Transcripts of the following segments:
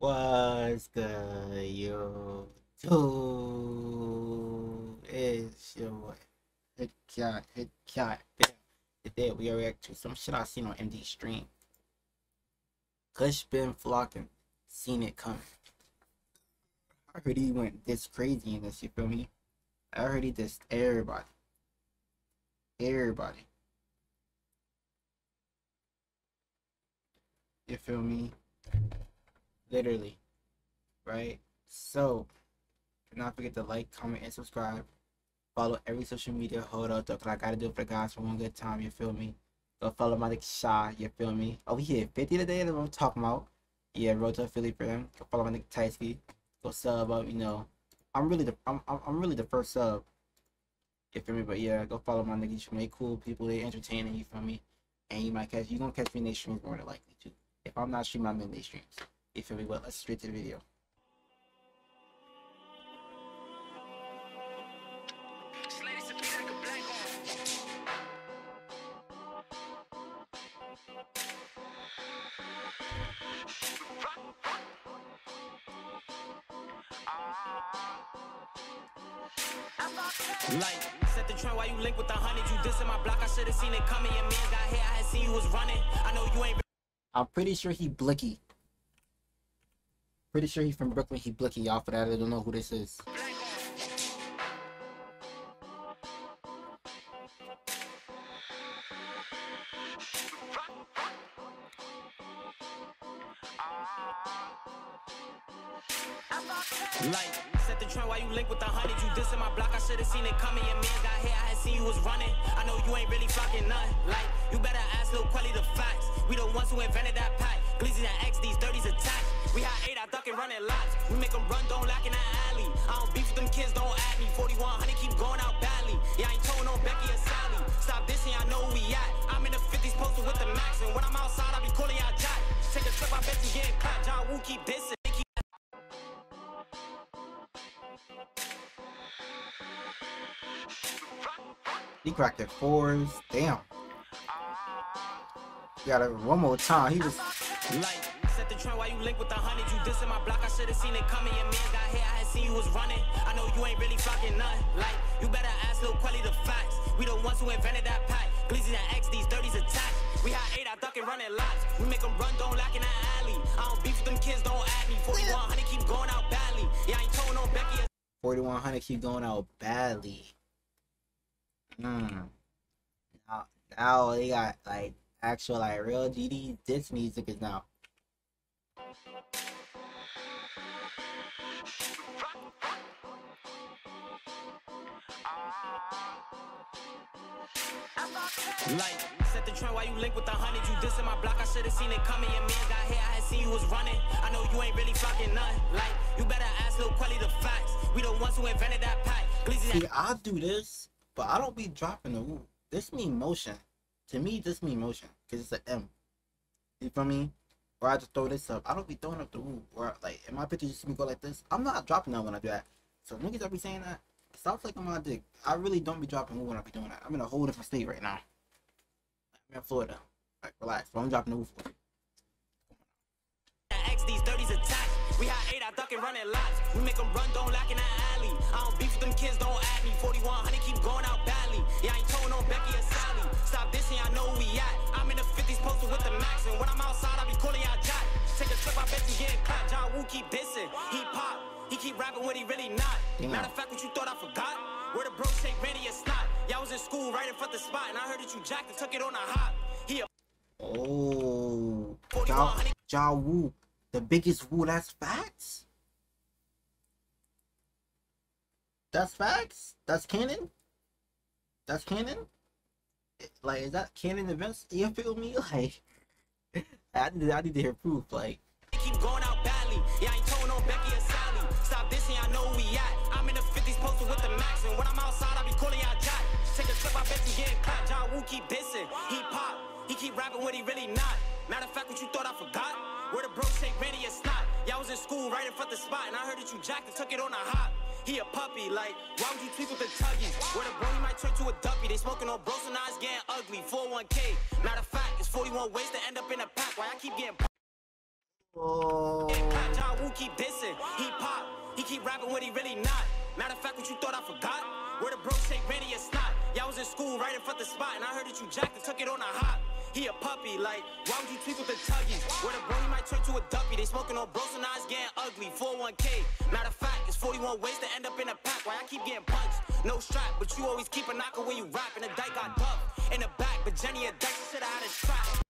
What's good, yo? Dude, it's your boy. Cat, hit cat. Today we are reacting to some shit I seen on MD stream. Kush Binflockin, seen it coming. I heard he went this crazy in this, you feel me? I heard he dissed everybody. Everybody. You feel me? Literally. Right? So, do not forget to like, comment, and subscribe. Follow every social media. Hold up, because I got to do it for the guys for one good time. You feel me? Go follow my nigga Shy. You feel me? Oh, we hit 50 today. What I'm talking about. Yeah, road to Philly for them. Go follow my nigga Tysky. Go sub up, you know. I'm really the I'm, I'm really the first sub. You feel me? But yeah, go follow my. You make cool people. They entertaining. You feel me? And you might catch you gonna catch me in their streams more than likely too. If I'm not streaming, I'm in their streams. Feel me? Well, let's straight to the video. Like, set the trend while you link with the hundred. You dissing my block, I should have seen it coming. Your man got here, I had seen you was running. I know you ain't. I'm pretty sure he blicky. Pretty sure he's from Brooklyn. He blicky. Y'all for that. I don't know who this is. Like, set the trend while you link with the hundred. You dissing my block, I should have seen it coming. Your man got here, I had seen you was running. I know you ain't really flocking nothing. Like, you better ask Lil Quelly the facts. We the ones who invented that and X, these 30s attached. We had eight, I duck and lots. We make them run, don't lack in alley. I don't beef with them kids, don't at me. 4100 keep going out badly. Yeah, I ain't Becky or Sally. Stop dissing, I know we at. I'm in the 50s posted with the max. And when I'm outside, I be calling y'all Jack. Take a trip, I bet you getting clapped. John Woo keep dissing. He cracked it fours. Damn. Got it one more time. He was. Set the trend you link with the hundred. You my block, I should have seen it coming. Your man got here, I had seen you was running. I know you ain't really flocking nothing. Like, you better ask Lil Quelly the facts. We the ones who invented that pack. Glizzy and X, these 30s attached. We had eight, I duck and running lots. We make them run, don't lack in the alley. I don't beef with them kids, don't at me. 4100 keep going out badly. Yeah, I ain't told no Becky. 4100 keep going out badly. Hmm. Now, now they got like actual like real GD diss music is now. Like, set the trend while you link with the hundred. You dissing my block, I should have seen it coming. Your man got here, I had seen you was running. I know you ain't really nothing. Like, you better ask Lil Quelly the facts. We the ones who invented that pack. See, I do this, but I don't be dropping the woo. This mean motion. To me, this mean motion. Cause it's an M. You feel me? Or I just throw this up. I don't be throwing up the woo. Or like in my picture you see me go like this. I'm not dropping that when I do that. So niggas that be saying that, stop flicking my dick. I really don't be dropping woo when I be doing that. I'm in a whole different state right now. I'm in Florida. Like relax. But I'm dropping the woo We had eight, I duck and running lots. We make them run, don't lack in the alley. I don't beef with them kids, don't at me. 4100 keep going out badly. Yeah, I ain't told no Becky or Sally. Stop dissing, I know we at. I'm in the 50s posted with the max. And when I'm outside, I be calling y'all Jack. Take a trip, I bet you getting clapped. John Woo keep dissing. He pop, he keep rapping when he really not. Damn. Matter of fact, what you thought I forgot? Where the bro shake Randy snot. Y'all was in school right in front of the spot. And I heard that you jacked and took it on a hop. He a Oh, Ja, ja Woo, the biggest Woo. That's facts. That's facts. That's canon. That's canon. Like, is that canon events? You feel me? Like, I need, I need to hear proof. Like, keep going out badly. Yeah, I ain't told no Becky or Sally. Stop dissing, I know we at. I'm in the 50s posted with the max. And when I'm outside, I be calling y'all Jack. Take a trip, I bet you getting clapped. John Woo keep dissing. He pop, he keep rapping when he really not. Matter of fact, what you thought I forgot? In school right in front the spot. And I heard that you jacked and took it on a hop. He a puppy, like, why would you tweak with the tuggies? Where the bro, he might turn to a duppy. They smoking on bros and eyes getting ugly. 41K. Matter of fact, it's 41 ways to end up in a pack. Why I keep getting oh, clapped, John who keep dissing. He pop, he keep rapping what he really not. Matter of fact, what you thought I forgot? Where the bro shake ready or snot. Y'all was in school right in front the spot, and I heard that you jacked and took it on a hop. He a puppy, like, why would you tweak with the tuggies? Where the They smoking on bros and eyes getting ugly. 41K. Matter of fact, it's 41 ways to end up in a pack. Why I keep getting punched? No strap, but you always keep a knocker when you rap. And the dyke got ducked in the back, but Jenny a dyke have had a strap.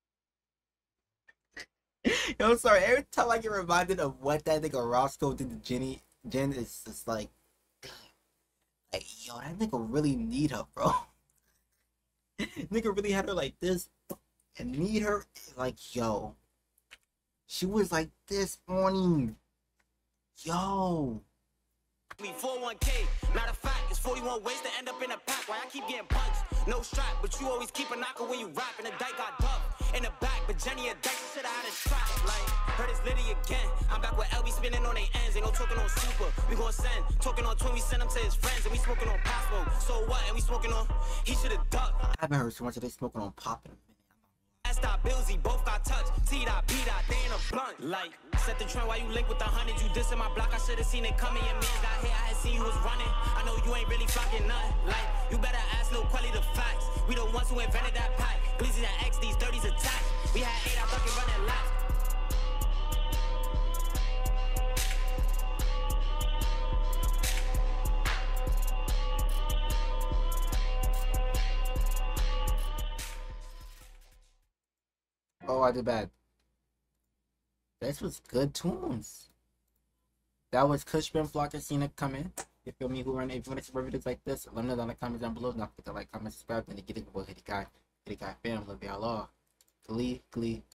Yo, I'm sorry. Every time I get reminded of what that nigga Roscoe did to Jenny, Jen is just like, like, yo, that nigga really need her, bro. nigga really had her like this and need her like, yo. She was like this morning. Yo. 41K. Matter of fact, it's 41 ways to end up in a pack. Why I keep getting punched? No strap, but you always keep a knocker when you rap. And the dyke got dubbed in the back, but Jenny a dyke should have had a strap. Like, heard it's Liddy again. I'm back with LB spinning on their ends. Ain't no talking on super. We gon' send. Talking on twin, we send him to his friends. And we smoking on pop smoke. So what? And we smoking on. He should have ducked. I haven't heard so much of they smoking on pop dot Billsy, both got touched. T dot B dot, they in a blunt. Like, set the trend while you link with the hundred. You dissing my block, I should've seen it coming. Your man got here, I had seen you was running. I know you ain't really fucking nothing. Like, you better ask Lil Quelly the facts. We the ones who invented that pack. Glizzy and X, these 30s Oh, I did bad. This was good tunes. That was Cushman Flocker Cena coming. You feel me? Who run if you want to see videos like this, let me know down in the comments down below. Don't forget to like, comment, subscribe, and get it with Hoodie Khi. hit Hoodie Khi fam, love y'all all. Glee, glee.